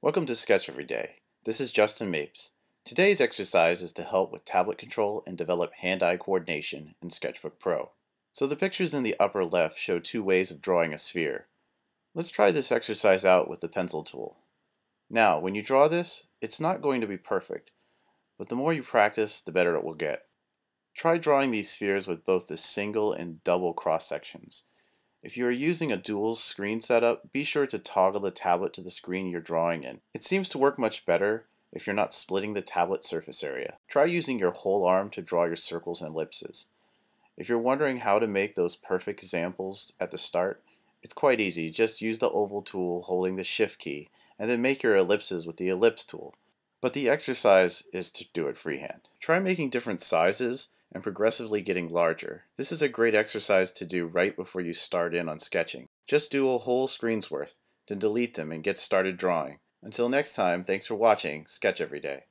Welcome to Sketch Every Day. This is Justin Mapes. Today's exercise is to help with tablet control and develop hand-eye coordination in Sketchbook Pro. So the pictures in the upper left show two ways of drawing a sphere. Let's try this exercise out with the pencil tool. Now, when you draw this, it's not going to be perfect, but the more you practice, the better it will get. Try drawing these spheres with both the single and double cross sections. If you are using a dual screen setup, be sure to toggle the tablet to the screen you're drawing in. It seems to work much better if you're not splitting the tablet surface area. Try using your whole arm to draw your circles and ellipses. If you're wondering how to make those perfect examples at the start, it's quite easy. Just use the oval tool holding the shift key and then make your ellipses with the ellipse tool. But the exercise is to do it freehand. Try making different sizes and progressively getting larger. This is a great exercise to do right before you start in on sketching. Just do a whole screen's worth, then delete them and get started drawing. Until next time, thanks for watching Sketch Every Day.